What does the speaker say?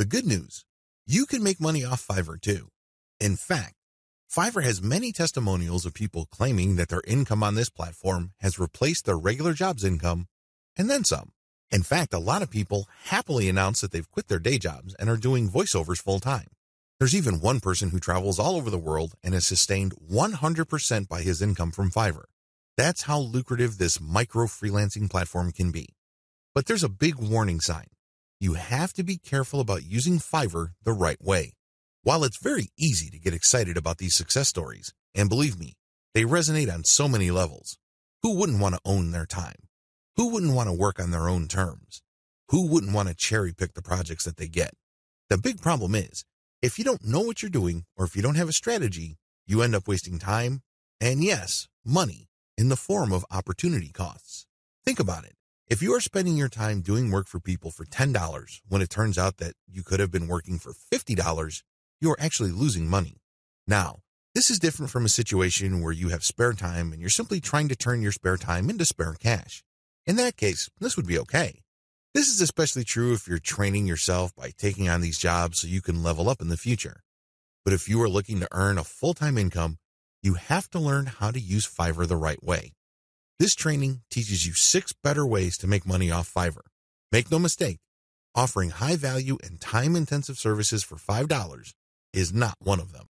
The good news, you can make money off Fiverr too. In fact, Fiverr has many testimonials of people claiming that their income on this platform has replaced their regular job's income and then some. In fact, a lot of people happily announce that they've quit their day jobs and are doing voiceovers full time. There's even one person who travels all over the world and is sustained 100% by his income from Fiverr. That's how lucrative this micro freelancing platform can be. But there's a big warning sign. You have to be careful about using Fiverr the right way. While it's very easy to get excited about these success stories, and believe me, they resonate on so many levels. Who wouldn't want to own their time? Who wouldn't want to work on their own terms? Who wouldn't want to cherry pick the projects that they get? The big problem is, if you don't know what you're doing or if you don't have a strategy, you end up wasting time and yes, money in the form of opportunity costs. Think about it. If you are spending your time doing work for people for $10 when it turns out that you could have been working for $50, you are actually losing money. Now, this is different from a situation where you have spare time and you're simply trying to turn your spare time into spare cash. In that case, this would be okay. This is especially true if you're training yourself by taking on these jobs so you can level up in the future. But if you are looking to earn a full-time income, you have to learn how to use Fiverr the right way. This training teaches you six better ways to make money off Fiverr. Make no mistake, offering high value and time intensive services for $5 is not one of them.